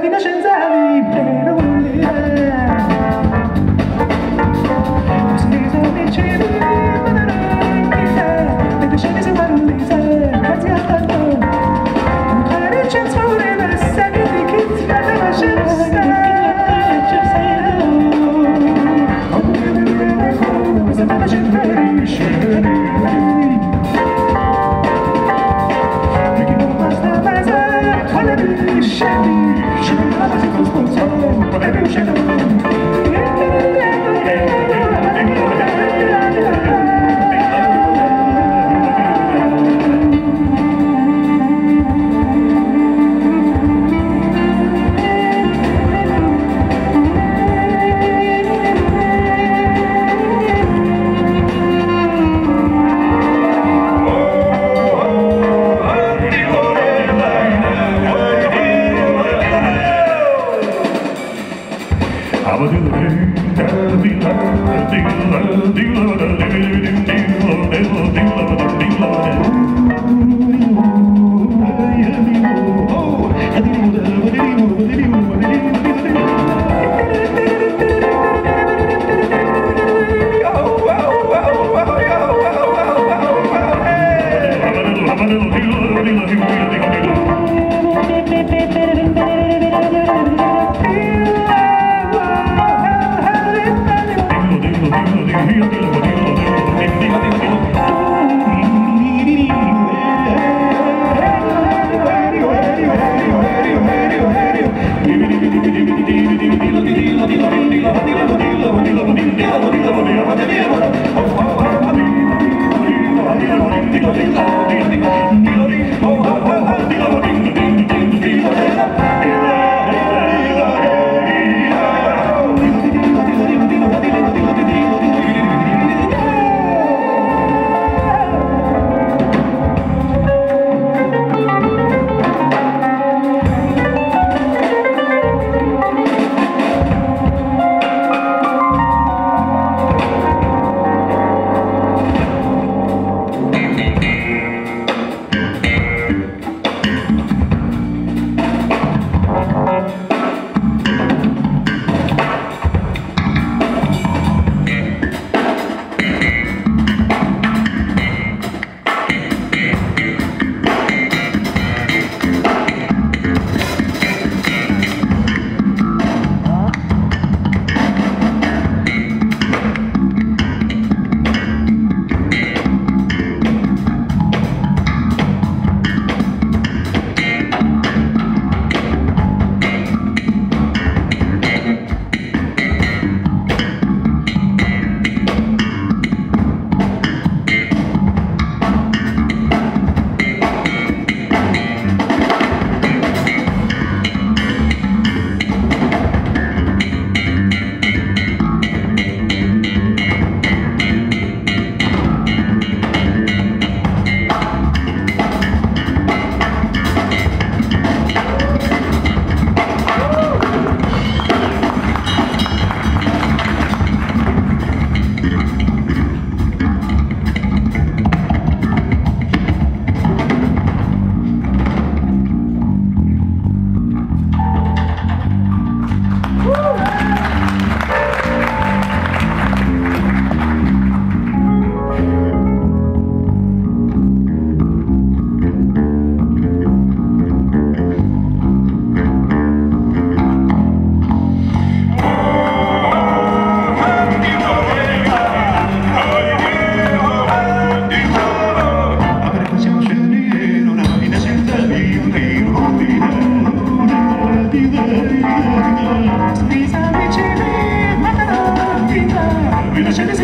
你的选择和离别 Żeby na nas ktoś pocałował, potem się Dealer, dealer, dealer, dealer, dealer, dealer, dealer, いらっしゃいませ